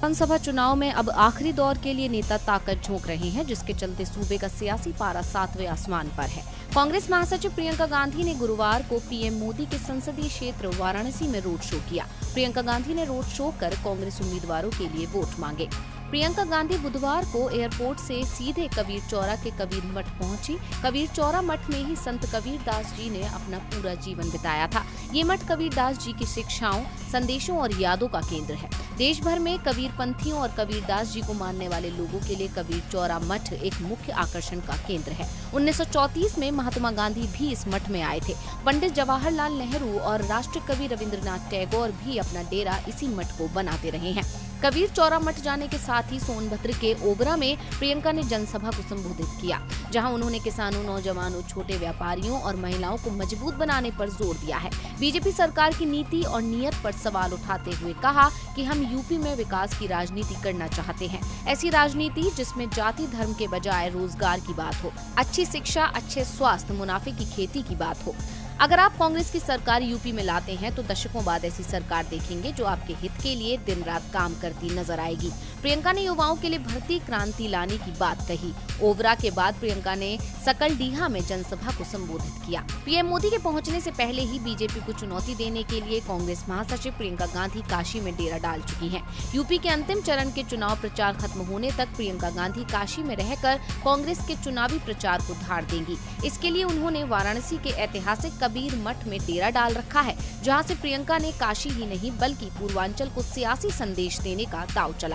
विधानसभा चुनाव में अब आखिरी दौर के लिए नेता ताकत झोंक रहे हैं, जिसके चलते सूबे का सियासी पारा सातवें आसमान पर है। कांग्रेस महासचिव प्रियंका गांधी ने गुरुवार को पीएम मोदी के संसदीय क्षेत्र वाराणसी में रोड शो किया। प्रियंका गांधी ने रोड शो कर कांग्रेस उम्मीदवारों के लिए वोट मांगे। प्रियंका गांधी बुधवार को एयरपोर्ट से सीधे कबीर चौरा के कबीर मठ पहुँची। कबीर चौरा मठ में ही संत कबीर दास जी ने अपना पूरा जीवन बिताया था। ये मठ कबीर दास जी की शिक्षाओं, संदेशों और यादों का केंद्र है। देश भर में कबीर पंथियों और कबीर दास जी को मानने वाले लोगों के लिए कबीर चौरा मठ एक मुख्य आकर्षण का केंद्र है। 1934 में महात्मा गांधी भी इस मठ में आए थे। पंडित जवाहरलाल नेहरू और राष्ट्र कवि रविंद्रनाथ टैगोर भी अपना डेरा इसी मठ को बनाते रहे हैं। कबीर चौरा मठ जाने के साथ ही सोनभद्र के ओबरा में प्रियंका ने जनसभा को संबोधित किया, जहाँ उन्होंने किसानों, नौजवानों, छोटे व्यापारियों और महिलाओं को मज़बूत बनाने पर ज़ोर दिया है। बीजेपी सरकार की नीति और नियत पर सवाल उठाते हुए कहा कि हम यूपी में विकास की राजनीति करना चाहते हैं। ऐसी राजनीति जिसमें जाति धर्म के बजाय रोज़गार की बात हो, अच्छी शिक्षा, अच्छे स्वास्थ्य, मुनाफे की खेती की बात हो। अगर आप कांग्रेस की सरकार यूपी में लाते हैं तो दशकों बाद ऐसी सरकार देखेंगे जो आपके हित के लिए दिन रात काम करती नज़र आएगी। प्रियंका ने युवाओं के लिए भर्ती क्रांति लाने की बात कही। ओवरा के बाद प्रियंका ने सकल डीहा में जनसभा को संबोधित किया। पीएम मोदी के पहुँचने से पहले ही बीजेपी को चुनौती देने के लिए कांग्रेस महासचिव प्रियंका गांधी काशी में डेरा डाल चुकी हैं। यूपी के अंतिम चरण के चुनाव प्रचार खत्म होने तक प्रियंका गांधी काशी में रहकर कांग्रेस के चुनावी प्रचार को धार देंगी। इसके लिए उन्होंने वाराणसी के ऐतिहासिक कबीर मठ में डेरा डाल रखा है, जहाँ से प्रियंका ने काशी ही नहीं, बल्कि पूर्वांचल को सियासी संदेश देने का दाव चला।